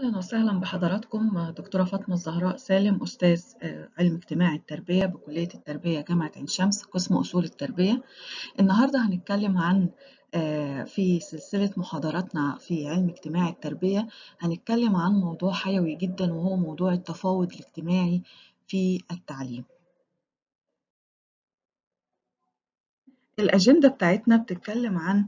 أهلا وسهلا بحضراتكم دكتورة فاطمة الزهراء سالم أستاذ علم اجتماع التربية بكلية التربية جامعة عين شمس قسم أصول التربية. النهاردة هنتكلم عن في سلسلة محاضراتنا في علم اجتماع التربية هنتكلم عن موضوع حيوي جدا وهو موضوع التفاوض الاجتماعي في التعليم. الأجندة بتاعتنا بتتكلم عن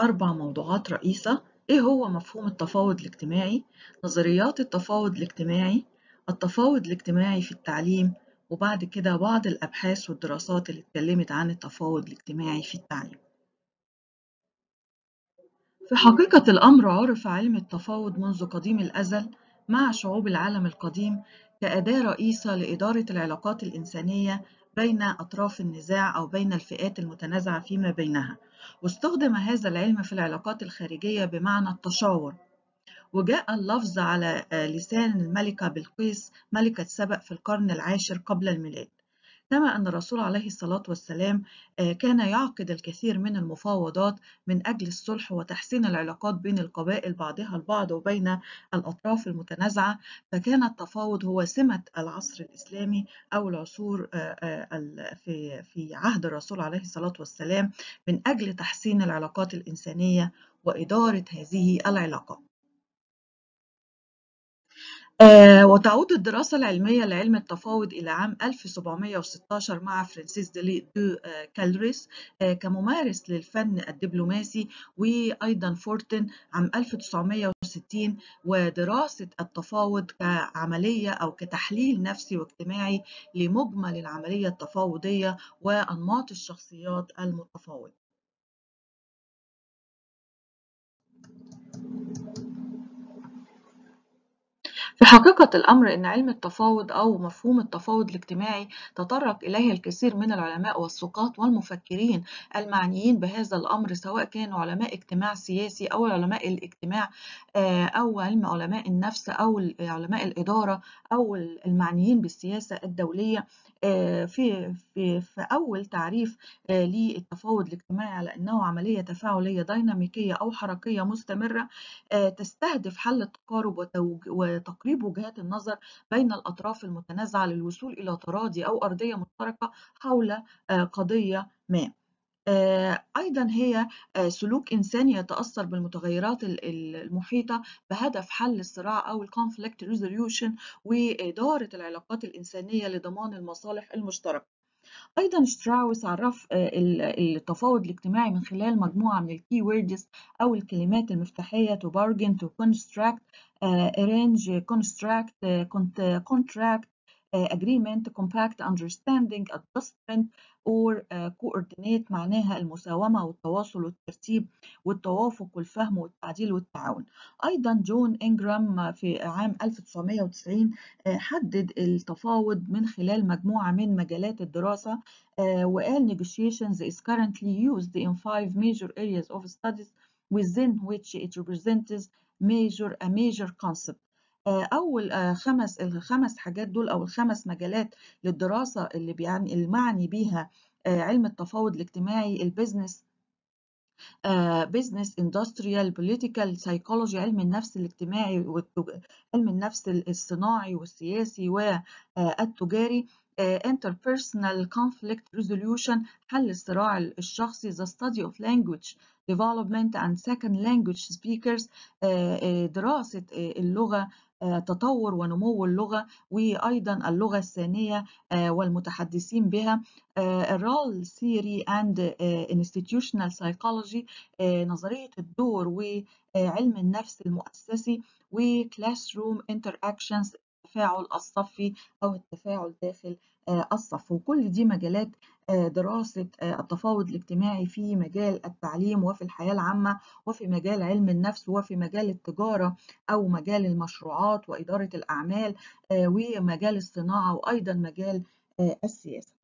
أربع موضوعات رئيسة. إيه هو مفهوم التفاوض الاجتماعي؟ نظريات التفاوض الاجتماعي، التفاوض الاجتماعي في التعليم، وبعد كده بعض الأبحاث والدراسات اللي اتكلمت عن التفاوض الاجتماعي في التعليم. في حقيقة الأمر عرف علم التفاوض منذ قديم الأزل مع شعوب العالم القديم كأداة رئيسة لإدارة العلاقات الإنسانية بين أطراف النزاع أو بين الفئات المتنازعة فيما بينها واستخدم هذا العلم في العلاقات الخارجية بمعنى التشاور. وجاء اللفظ على لسان الملكة بلقيس ملكة سبأ في القرن العاشر قبل الميلاد. كما أن الرسول عليه الصلاة والسلام كان يعقد الكثير من المفاوضات من أجل الصلح وتحسين العلاقات بين القبائل بعضها البعض وبين الأطراف المتنازعة فكان التفاوض هو سمة العصر الإسلامي أو العصور في في عهد الرسول عليه الصلاة والسلام من أجل تحسين العلاقات الإنسانية وإدارة هذه العلاقات. آه وتعود الدراسة العلمية لعلم التفاوض إلى عام 1716 مع فرانسيس دي دو آه كالريس آه كممارس للفن الدبلوماسي وأيضا فورتن عام 1960 ودراسة التفاوض كعملية أو كتحليل نفسي واجتماعي لمجمل العملية التفاوضية وأنماط الشخصيات المتفاوضة. في حقيقة الأمر أن علم التفاوض أو مفهوم التفاوض الاجتماعي تطرق إليه الكثير من العلماء والسقاط والمفكرين المعنيين بهذا الأمر سواء كانوا علماء اجتماع سياسي أو علماء الاجتماع أو علم علماء النفس أو علماء الإدارة أو المعنيين بالسياسة الدولية. في في في أول تعريف للتفاوض الاجتماعي على أنه عملية تفاعلية ديناميكية أو حركية مستمرة تستهدف حل التقارب وتقريب وجهات النظر بين الأطراف المتنازعة للوصول إلى تراضي أو أرضية مشتركة حول قضية ما. أيضا هي سلوك إنساني يتأثر بالمتغيرات المحيطة بهدف حل الصراع أو ال conflict resolution وإدارة العلاقات الإنسانية لضمان المصالح المشتركة. أيضا شتراوس عرف التفاوض الاجتماعي من خلال مجموعة من ال key words أو الكلمات المفتاحية to bargain to construct arrange construct contract agreement compact understanding adjustment or coordinate معناها المساومة والتواصل والترتيب والتوافق والفهم والتعديل والتعاون. أيضا جون إنجرام في عام 1990 حدد التفاوض من خلال مجموعة من مجالات الدراسة وقال negotiations is currently used in five major areas of studies within which it represents major a major concept. أول خمس الخمس حاجات دول أو الخمس مجالات للدراسة اللي بيعني المعني بيها علم التفاوض الاجتماعي ال business business industrial political psychology علم النفس الاجتماعي علم النفس الصناعي والسياسي والتجاري interpersonal conflict resolution حل الصراع الشخصي the study of language development and second language speakers دراسة اللغة تطور ونمو اللغة وأيضا اللغة الثانية والمتحدثين بها الرول ثيوري and institutional psychology نظرية الدور وعلم النفس المؤسسي وclassroom interactions التفاعل الصفي أو التفاعل داخل الصف. وكل دي مجالات دراسة التفاوض الاجتماعي في مجال التعليم وفي الحياة العامة وفي مجال علم النفس وفي مجال التجارة أو مجال المشروعات وإدارة الأعمال ومجال الصناعة وأيضا مجال السياسة.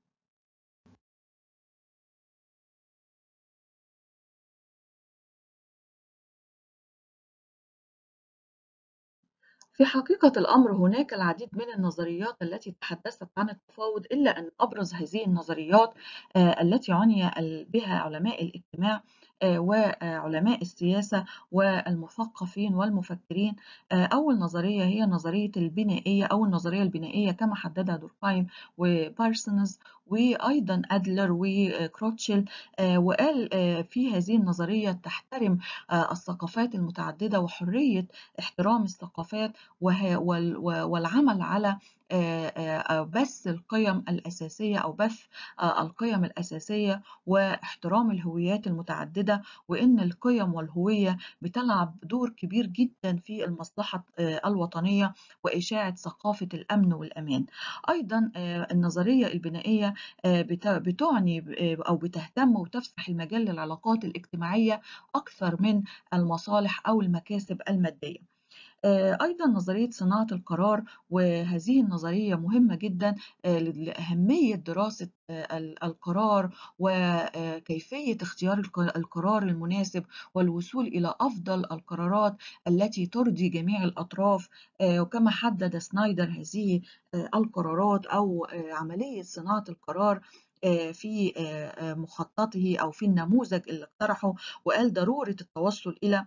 في حقيقة الأمر هناك العديد من النظريات التي تحدثت عن التفاوض إلا أن أبرز هذه النظريات التي عني بها علماء الاجتماع وعلماء السياسة والمثقفين والمفكرين. آآ أول نظرية هي نظرية البنائية أو النظرية البنائية كما حددها دوركهايم وبارسونز وأيضًا أدلر وكروتشيل آآ وقال في هذه النظرية تحترم الثقافات المتعددة وحرية احترام الثقافات والعمل على بث القيم الأساسية أو بث آآ القيم الأساسية واحترام الهويات المتعددة، وإن القيم والهوية بتلعب دور كبير جدًا في المصلحة الوطنية وإشاعة ثقافة الأمن والأمان. أيضًا النظرية البنائية بتعني أو بتهتم وتفسح المجال للعلاقات الاجتماعية أكثر من المصالح أو المكاسب المادية. آآ أيضًا نظرية صناعة القرار، وهذه النظرية مهمة جدًا ل لأهمية دراسة ال القرار وكيفية اختيار الق القرار المناسب والوصول إلى أفضل القرارات التي ترضي جميع الأطراف، وكما حدد سنايدر هذه القرارات أو عملية صناعة القرار في مخططه أو في النموذج اللي اقترحه، وقال ضرورة التوصل إلى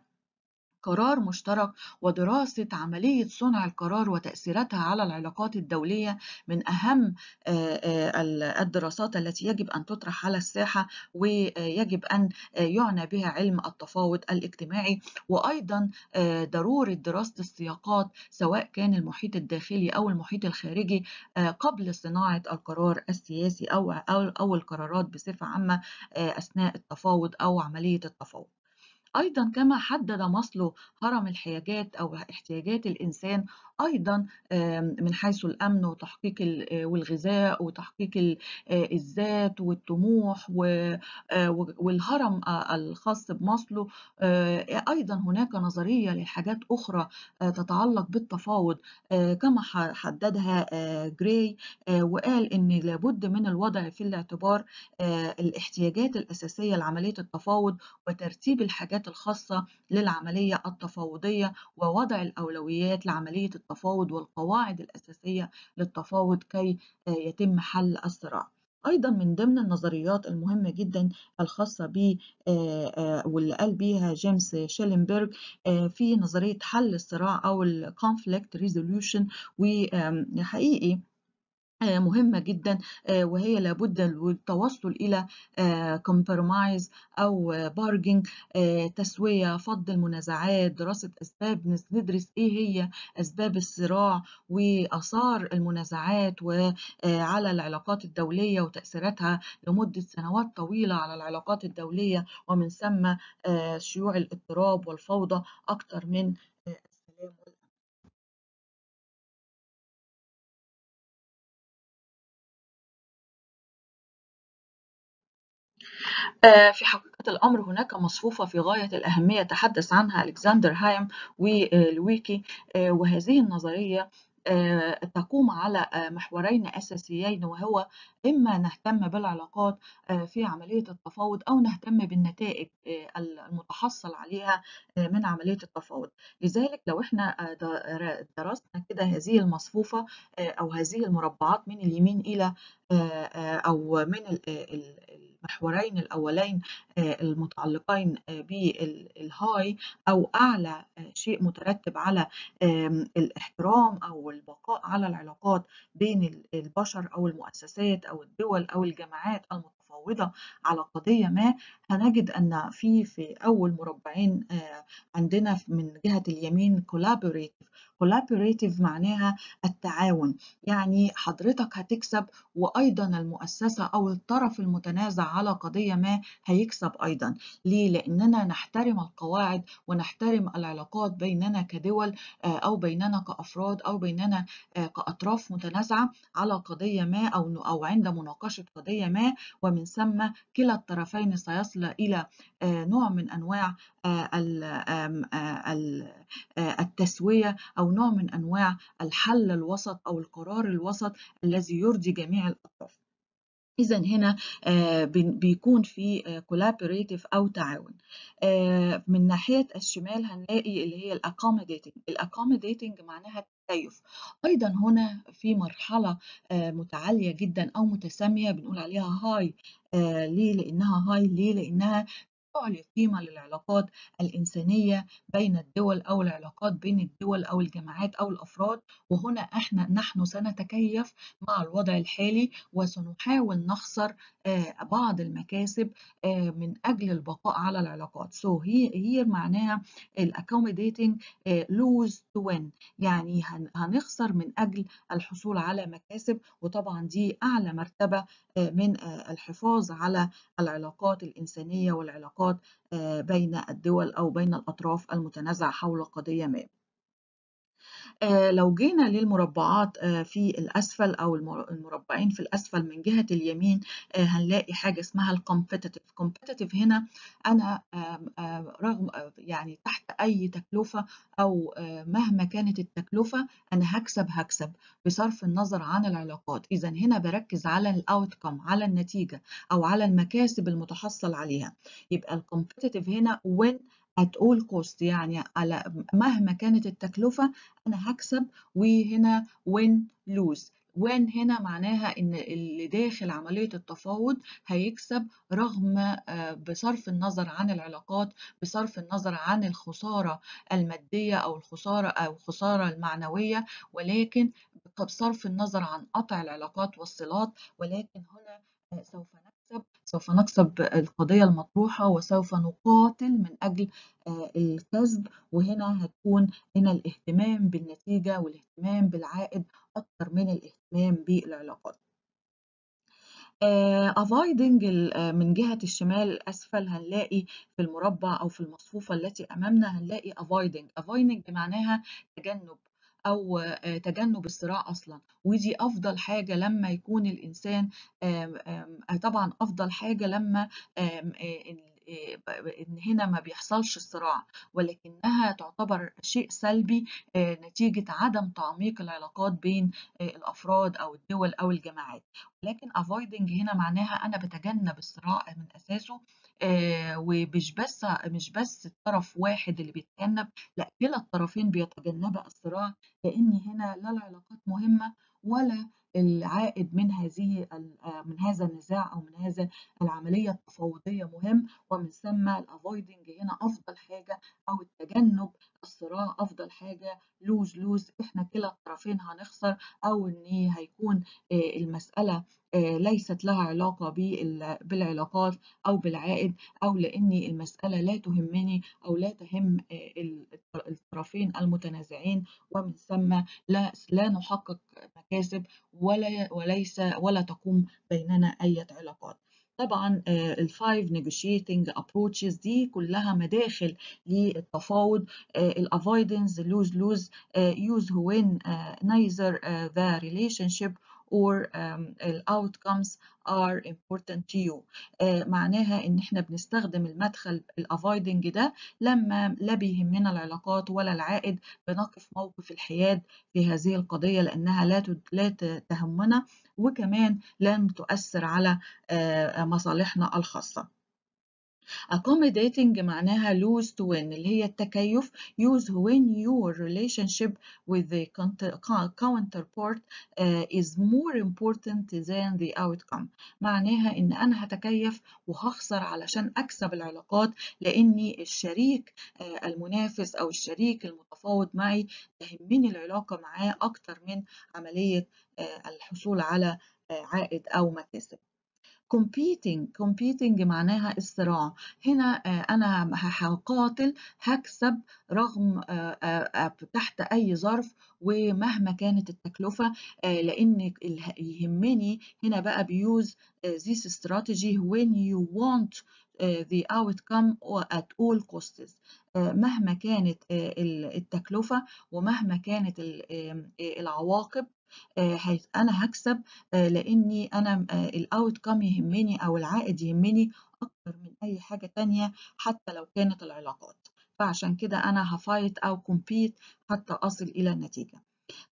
قرار مشترك ودراسة عملية صنع القرار وتأثيراتها على العلاقات الدولية من أهم آآ ال الدراسات التي يجب أن تُطرح على الساحة، ويجب أن يُعنى بها علم التفاوض الاجتماعي، وأيضًا ضرورة دراسة السياقات سواء كان المحيط الداخلي أو المحيط الخارجي قبل صناعة القرار السياسي أو أو القرارات بصفة عامة أثناء التفاوض أو عملية التفاوض. أيضًا كما حدد ماسلو هرم الحاجات أو احتياجات الإنسان أيضًا من حيث الأمن وتحقيق ال والغذاء وتحقيق آآ الذات والطموح و والهرم الخاص آآ أيضًا هناك نظرية لحاجات أخرى تتعلق بالتفاوض كما حددها جراي وقال إن لابد من الوضع في الاعتبار الاحتياجات الأساسية لعملية التفاوض وترتيب الحاجات الخاصة للعملية التفاوضية، ووضع الأولويات لعملية التفاوض والقواعد الأساسية للتفاوض كي آآ يتم حل الصراع. أيضًا من ضمن النظريات المهمة جدًا الخاصة ب آآ آآ واللي قال بيها جيمس شيلنبرج في نظرية حل الصراع أو الconflict resolution وآمم حقيقي آآ مهمة جدًا آآ وهي لابد والتوصل إلى آآ compromise أو آآ تسوية، فض المنازعات، دراسة أسباب ندرس إيه هي أسباب الصراع وآثار المنازعات و آآ على العلاقات الدولية وتأثيراتها لمدة سنوات طويلة على العلاقات الدولية، ومن ثم شيوع الاضطراب والفوضى أكتر من في حقيقة الأمر هناك مصفوفة في غاية الأهمية تحدث عنها ألكسندر هايم ولويكي آآ وهذه النظرية آآ تقوم على محورين أساسيين وهو إما نهتم بالعلاقات في عملية التفاوض أو نهتم بالنتائج المتحصل عليها من عملية التفاوض. لذلك لو إحنا درسنا كده هذه المصفوفة أو هذه المربعات من اليمين إلى أو من المحورين الأولين آآ المتعلقين آآ بال الhigh أو أعلى آآ شيء مترتب على الإحترام أو البقاء على العلاقات بين ال البشر أو المؤسسات أو الدول أو الجماعات المتفاوضة على قضية ما، هنجد أن في في أول مربعين عندنا من جهة اليمين collaborative collaborative معناها التعاون، يعني حضرتك هتكسب وأيضًا المؤسسة أو الطرف المتنازع على قضية ما هيكسب أيضًا، ليه؟ لأننا نحترم القواعد ونحترم العلاقات بيننا كدول آآ أو بيننا كأفراد أو بيننا آآ كأطراف متنازعة على قضية ما أو أو عند مناقشة قضية ما، ومن ثم كلا الطرفين سيصل إلى آآ نوع من أنواع آآ ال آآ التسوية أو نوع من أنواع الحل الوسط أو القرار الوسط الذي يرضي جميع الأطراف. إذًا هنا بيكون في collaborative أو تعاون. من ناحية الشمال هنلاقي اللي هي الaccommodating الaccommodating معناها التكيُّف. أيضًا هنا في مرحلة متعالية جدًا أو متسامية بنقول عليها آآ ليه؟ لإنها high ليه؟ لإنها تعلي قيمة للعلاقات الإنسانية بين الدول أو العلاقات بين الدول أو الجماعات أو الأفراد. وهنا إحنا نحن سنتكيف مع الوضع الحالي وسنحاول نخسر بعض المكاسب من أجل البقاء على العلاقات. So here, معناها accommodating lose to win. يعني هنخسر من أجل الحصول على مكاسب. وطبعا دي أعلى مرتبة من الحفاظ على العلاقات الإنسانية والعلاقات بين الدول أو بين الأطراف المتنازعة حول قضية ما. لو جينا للمربعات في الأسفل أو المربعين في الأسفل من جهة اليمين هنلاقي حاجة اسمها الكومبيتيتيف competitive هنا أنا رغم يعني تحت أي تكلفة أو مهما كانت التكلفة أنا هكسب هكسب بصرف النظر عن العلاقات. إذا هنا بركز على الأوتكم على النتيجة أو على المكاسب المتحصل عليها. يبقى الكومبيتيتيف هنا when all cost يعني على مهما كانت التكلفة أنا هكسب وهنا win lose. win هنا معناها إن اللي داخل عملية التفاوض هيكسب رغم بصرف النظر عن العلاقات بصرف النظر عن الخسارة المادية أو الخسارة أو الخسارة المعنوية ولكن بصرف النظر عن قطع العلاقات والصلات ولكن هنا سوف نكسب سوف نكسب القضية المطروحة وسوف نقاتل من أجل الكسب. وهنا هتكون هنا الاهتمام بالنتيجة والاهتمام بالعائد أكثر من الاهتمام بالعلاقات. avoiding من جهة الشمال الأسفل هنلاقي في المربع أو في المصفوفة التي أمامنا هنلاقي avoiding. avoiding معناها تجنب. أو تجنب الصراع أصلا. ودي أفضل حاجة لما يكون الإنسان طبعا أفضل حاجة لما إن هنا ما بيحصلش الصراع ولكنها تعتبر شيء سلبي نتيجة عدم تعميق العلاقات بين الأفراد أو الدول أو الجماعات. ولكن avoiding هنا معناها أنا بتجنب الصراع من أساسه ومش بس مش بس الطرف واحد اللي بيتجنب لا كلا الطرفين بيتجنبا الصراع لأن هنا لا العلاقات مهمة ولا العائد من هذه من هذا النزاع أو من هذا العملية التفاوضية مهم ومن ثم الافويدنج هنا أفضل حاجة أو التجنب الصراع أفضل حاجة لوز لوز إحنا كلا الطرفين هنخسر أو إن هيكون المسألة ليست لها علاقة بالعلاقات أو بالعائد أو لأن المسألة لا تهمني أو لا تهم الطرفين المتنازعين ومن ثم لا لا نحقق مكاسب ولا وليس ولا تقوم بيننا أي علاقات. طبعا ال five negotiating approaches دي كلها مداخل للتفاوض ال avoidance lose lose use when neither the relationship or um, outcomes are important to you. آه معناها إن إحنا بنستخدم المدخل الافويدنج ده لما لا بيهمنا العلاقات ولا العائد بنقف موقف الحياد في هذه القضية لأنها لا لا تهمنا وكمان لن تؤثر على آه مصالحنا الخاصة. Accommodating معناها lose to win اللي هي التكيف. Use when your relationship with the counterpart uh, is more important than the outcome. معناها إن أنا هتكيف وهخسر علشان أكسب العلاقات لأني الشريك uh, المنافس أو الشريك المتفاوض معي تهمني العلاقة معاه أكتر من عملية uh, الحصول على عائد أو مكاسب. Competing competing معناها الصراع. هنا أنا هقاتل هكسب رغم تحت أي ظرف ومهما كانت التكلفة لأن يهمني هنا بقى ب use this strategy when you want the outcome at all costs. مهما كانت التكلفة ومهما كانت العواقب أنا هكسب لأني أنا ال outcome يهمني أو العائد يهمني أكتر من أي حاجة تانية حتى لو كانت العلاقات. فعشان كده أنا ه fight أو compete حتى أصل إلى النتيجة.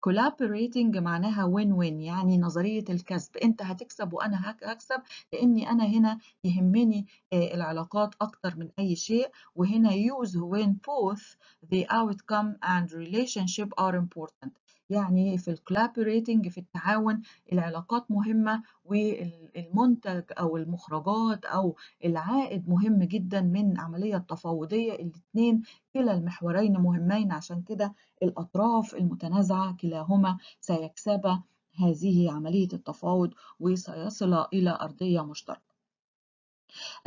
collaborating معناها win win يعني نظرية الكسب. أنت هتكسب وأنا هكسب لأني أنا هنا يهمني العلاقات أكتر من أي شيء وهنا use when both the outcome and relationship are important. يعني في ال collaborating في التعاون العلاقات مهمة والمنتج أو المخرجات أو العائد مهم جدًا من عملية تفاوضية، الاتنين كلا المحورين مهمين عشان كده الأطراف المتنازعة كلاهما سيكسبا هذه عملية التفاوض وسيصلا إلى أرضية مشتركة.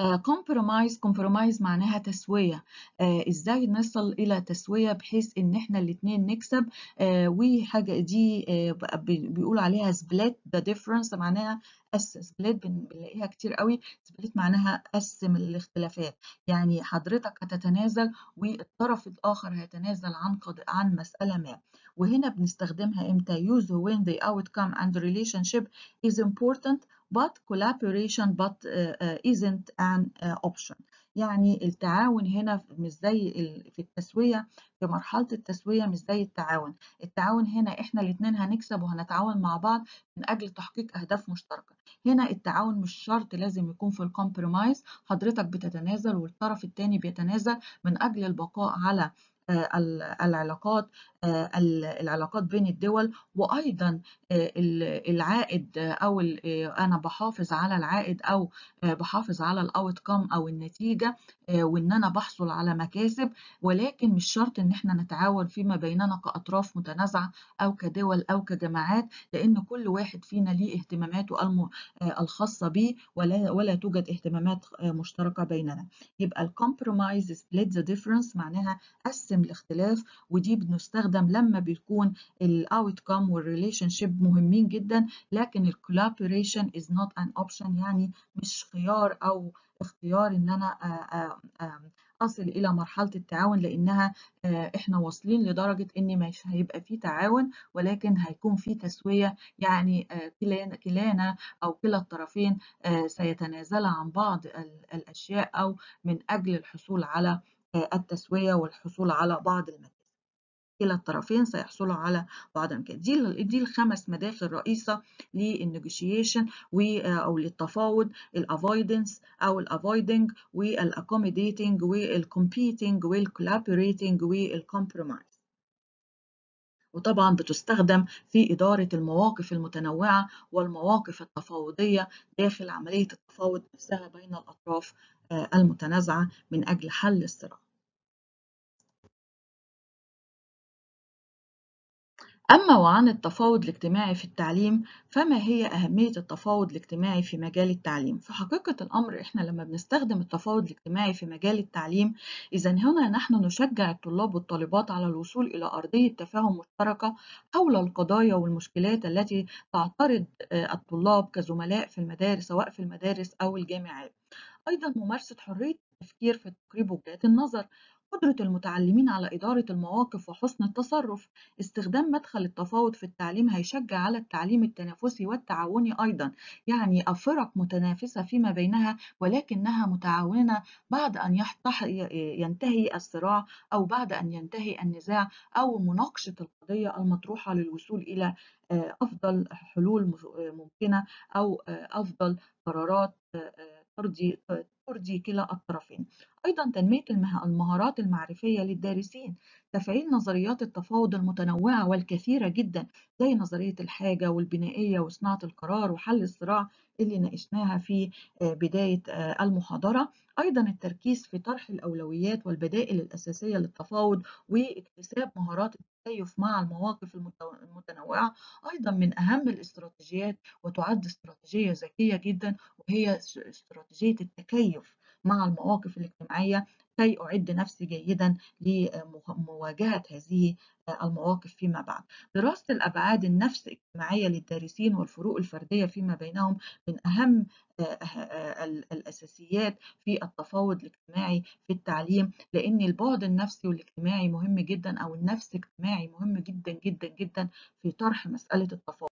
Compromise compromise معناها تسوية. آه، إزاي نصل إلى تسوية بحيث إن إحنا الاتنين نكسب؟ آه، وحاجة دي آه، بيقول عليها split the difference معناها قس split بنلاقيها كتير قوي. split معناها قسم الاختلافات. يعني حضرتك هتتنازل والطرف الآخر هيتنازل عن. عن مسألة ما. وهنا بنستخدمها إمتى؟ use when the outcome and relationship is important but collaboration but uh, isn't an uh, option. يعني التعاون هنا مش زي في التسوية في مرحلة التسوية مش زي التعاون. التعاون هنا إحنا الاتنين هنكسب وهنتعاون مع بعض من أجل تحقيق أهداف مشتركة. هنا التعاون مش شرط لازم يكون في الكومبرومايز حضرتك بتتنازل والطرف التاني بيتنازل من أجل البقاء على العلاقات العلاقات بين الدول وأيضا العائد أو أنا بحافظ على العائد أو بحافظ على ال outcome أو النتيجة وإن أنا بحصل على مكاسب. ولكن مش شرط إن إحنا نتعاون فيما بيننا كأطراف متنازعة أو كدول أو كجماعات لأن كل واحد فينا ليه اهتماماته الخاصة به ولا ولا توجد اهتمامات مشتركة بيننا. يبقى ال compromise split the difference معناها قسم الاختلاف ودي بنستخدم لما بيكون ال outcome وال relationship مهمين جدا لكن ال collaboration is not an option يعني مش خيار أو اختيار إن أنا أصل إلى مرحلة التعاون لأنها إحنا واصلين لدرجة إن مش هيبقى في تعاون ولكن هيكون في تسوية يعني كلانا كلانا أو كلا الطرفين سيتنازلا عن بعض الأشياء أو من أجل الحصول على التسوية والحصول على بعض المكاسب كلا الطرفين سيحصلوا على بعض الامكانيات دي دي الخمس مداخل رئيسه للنيجوشيشن أو للتفاوض ال avoidance أو ال avoiding وال accommodating وال competing وال collaborating وال compromise وطبعا بتستخدم في إدارة المواقف المتنوعة والمواقف التفاوضية داخل عملية التفاوض نفسها بين الأطراف المتنازعة من أجل حل الصراع. أما وعن التفاوض الاجتماعي في التعليم فما هي أهمية التفاوض الاجتماعي في مجال التعليم؟ في حقيقة الأمر إحنا لما بنستخدم التفاوض الاجتماعي في مجال التعليم إذا هنا نحن نشجع الطلاب والطالبات على الوصول إلى أرضية تفاهم مشتركة حول القضايا والمشكلات التي تعترض الطلاب كزملاء في المدارس سواء في المدارس أو الجامعات. أيضا ممارسة حرية التفكير في تقريب وجهات النظر قدرة المتعلمين على إدارة المواقف وحسن التصرف استخدام مدخل التفاوض في التعليم هيشجع على التعليم التنافسي والتعاوني أيضا يعني فرق متنافسة فيما بينها ولكنها متعاونة بعد أن ينتهي الصراع أو بعد أن ينتهي النزاع أو مناقشة القضية المطروحة للوصول إلى أفضل حلول ممكنة أو أفضل قرارات ترضي ترضي كلا الطرفين. أيضا تنمية المهارات المعرفية للدارسين تفعيل نظريات التفاوض المتنوعة والكثيرة جدا زي نظرية الحاجة والبنائية وصناعة القرار وحل الصراع اللي ناقشناها في بداية المحاضرة. أيضا التركيز في طرح الأولويات والبدائل الأساسية للتفاوض واكتساب مهارات التكيف مع المواقف المتنوعة. أيضا من أهم الاستراتيجيات وتعد استراتيجية ذكية جدا وهي استراتيجية التكيف. مع المواقف الاجتماعية كي أعد نفسي جيدا لمواجهة هذه المواقف فيما بعد. دراسة الأبعاد النفس الاجتماعية للدارسين والفروق الفردية فيما بينهم من أهم الأساسيات في التفاوض الاجتماعي في التعليم لأن البعد النفسي والاجتماعي مهم جدا أو النفس اجتماعي مهم جدا جدا جدا في طرح مسألة التفاوض.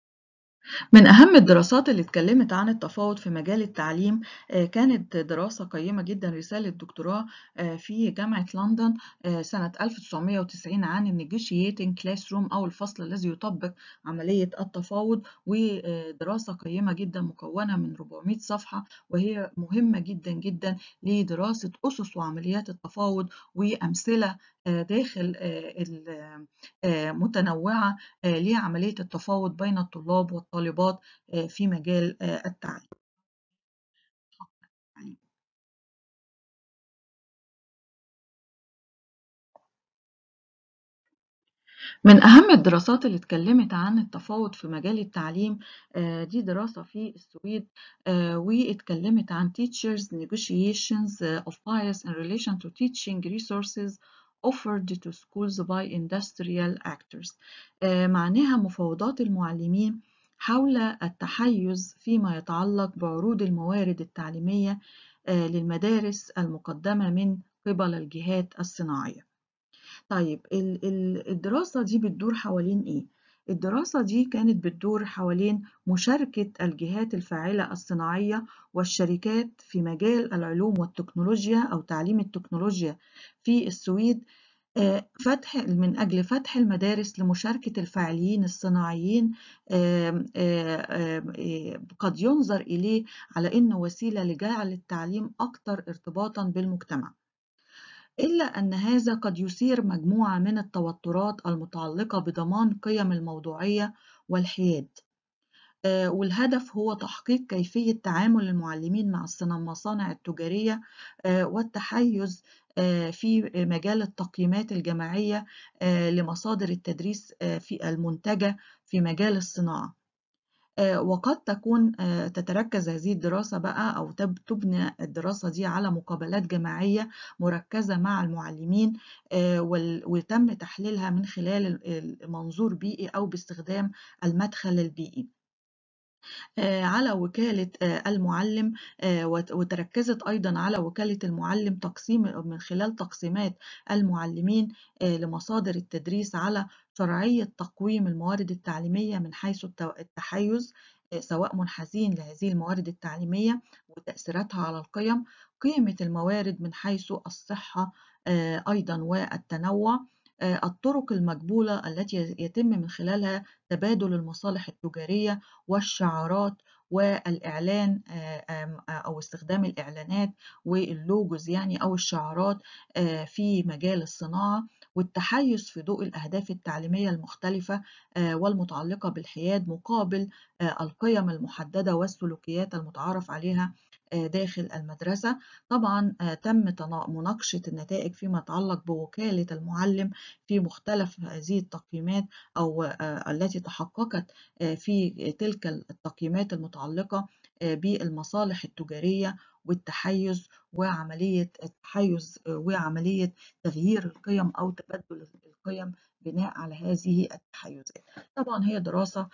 من أهم الدراسات اللي اتكلمت عن التفاوض في مجال التعليم كانت دراسة قيمة جدا رسالة دكتوراه في جامعة لندن سنة 1990 عن Negotiating Classroom أو الفصل الذي يطبق عملية التفاوض ودراسة قيمة جدا مكونة من 400 صفحة وهي مهمة جدا جدا لدراسة أسس وعمليات التفاوض وأمثلة داخل متنوعة لعملية التفاوض بين الطلاب والطالبات في مجال التعليم. من أهم الدراسات اللي اتكلمت عن التفاوض في مجال التعليم دي دراسة في السويد واتكلمت عن teachers negotiations of bias in relation to teaching resources offered to schools by industrial actors معناها مفاوضات المعلمين حول التحيز فيما يتعلق بعروض الموارد التعليمية للمدارس المقدمة من قبل الجهات الصناعية طيب الدراسة دي بتدور حوالين إيه؟ الدراسة دي كانت بتدور حوالين مشاركة الجهات الفاعلة الصناعية والشركات في مجال العلوم والتكنولوجيا أو تعليم التكنولوجيا في السويد فتح من أجل فتح المدارس لمشاركة الفاعلين الصناعيين قد ينظر إليه على إنه وسيلة لجعل التعليم أكثر ارتباطا بالمجتمع. إلا أن هذا قد يثير مجموعة من التوترات المتعلقة بضمان قيم الموضوعية والحياد. والهدف هو تحقيق كيفية تعامل المعلمين مع المصانع التجارية والتحيز في مجال التقييمات الجماعية لمصادر التدريس في المنتجة في مجال الصناعة. وقد تكون تتركز هذه الدراسة بقى أو تبنى الدراسة دي على مقابلات جماعية مركزة مع المعلمين وتم تحليلها من خلال منظور بيئي أو باستخدام المدخل البيئي. على وكالة المعلم وتركزت أيضا على وكالة المعلم تقسيم من خلال تقسيمات المعلمين لمصادر التدريس على شرعية تقويم الموارد التعليمية من حيث التحيز سواء منحازين لهذه الموارد التعليمية وتأثيراتها على القيم قيمة الموارد من حيث الصحة أيضا والتنوع. الطرق المقبولة التي يتم من خلالها تبادل المصالح التجارية والشعارات والإعلان أو استخدام الإعلانات واللوجوز يعني أو الشعارات في مجال الصناعة والتحيز في ضوء الأهداف التعليمية المختلفة والمتعلقة بالحياد مقابل القيم المحددة والسلوكيات المتعارف عليها. داخل المدرسة. طبعا تم مناقشة النتائج فيما يتعلق بوكالة المعلم في مختلف هذه التقييمات أو التي تحققت في تلك التقييمات المتعلقة بالمصالح التجارية والتحيز وعملية التحيز وعملية تغيير القيم أو تبدل القيم بناء على هذه التحيزات طبعا هي دراسة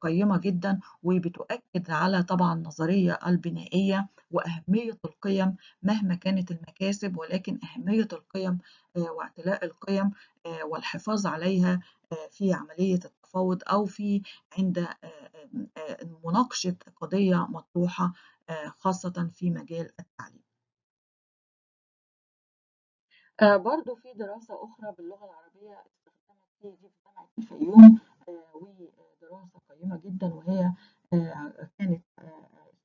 قيمة جدا وبتؤكد على طبعا النظرية البنائية وأهمية القيم مهما كانت المكاسب ولكن أهمية القيم واعتلاء القيم والحفاظ عليها في عملية التفاوض أو في عند مناقشة قضية مطروحة خاصة في مجال التعليم. برضو في دراسة أخرى باللغة العربية في جامعة الفيوم ودراسة قيمة جدا وهي كانت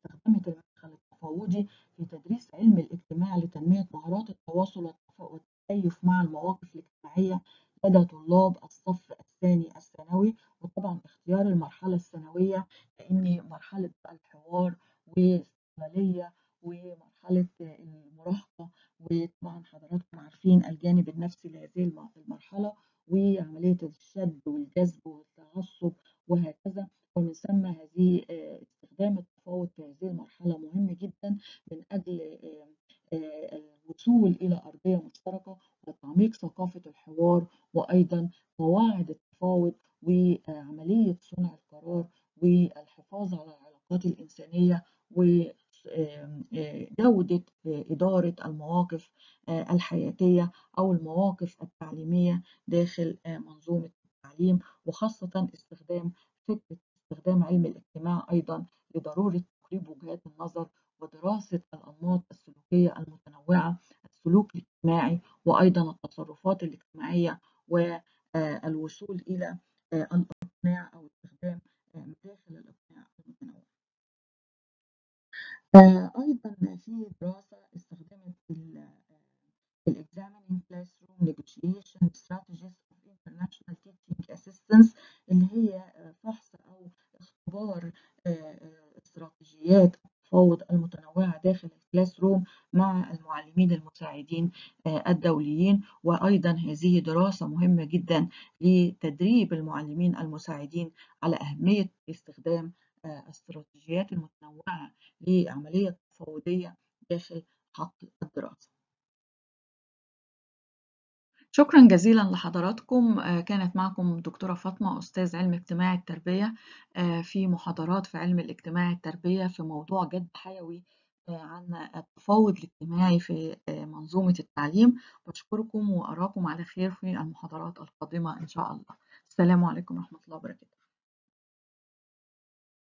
استخدمت المدخل التفاوضي في تدريس علم الاجتماع لتنمية مهارات التواصل والتكيف مع المواقف الاجتماعية لدى طلاب الصف الثاني الثانوي. وطبعا اختيار المرحلة الثانوية لأن مرحلة الحوار والاستقلالية ومرحلة المراهقة وطبعا حضراتكم عارفين الجانب النفسي لهذه المرحلة. وعملية الشد والجذب والتعصب وهكذا ومن ثم هذه استخدام التفاوض في هذه المرحلة مهم جدا من أجل الوصول إلى أرضية مشتركة وتعميق ثقافة الحوار وأيضا قواعد التفاوض وعملية صنع القرار والحفاظ على العلاقات الإنسانية وجودة إدارة المواقف الحياتية أو المواقف التعليمية داخل منظومة التعليم وخاصة استخدام فكرة استخدام علم الاجتماع أيضا لضرورة تقريب وجهات النظر ودراسة الأنماط السلوكية المتنوعة السلوك الاجتماعي وأيضا التصرفات الاجتماعية والوصول إلى الإقناع أو استخدام مداخل الإقناع المتنوع. أيضا في دراسة استخدمت ال examining classroom negotiation strategies of international teaching assistants اللي هي فحص أو اختبار استراتيجيات التفاوض المتنوعة داخل ال classroom مع المعلمين المساعدين الدوليين. وأيضا هذه دراسة مهمة جدا لتدريب المعلمين المساعدين على أهمية استخدام الاستراتيجيات المتنوعة لعملية تفاوضية داخل خط الدراسة. شكرا جزيلا لحضراتكم. كانت معكم دكتورة فاطمة أستاذ علم اجتماعي التربية في محاضرات في علم الاجتماع التربية في موضوع جد حيوي عن التفاوض الاجتماعي في منظومة التعليم. بشكركم وأراكم على خير في المحاضرات القادمة إن شاء الله. السلام عليكم ورحمة الله وبركاته.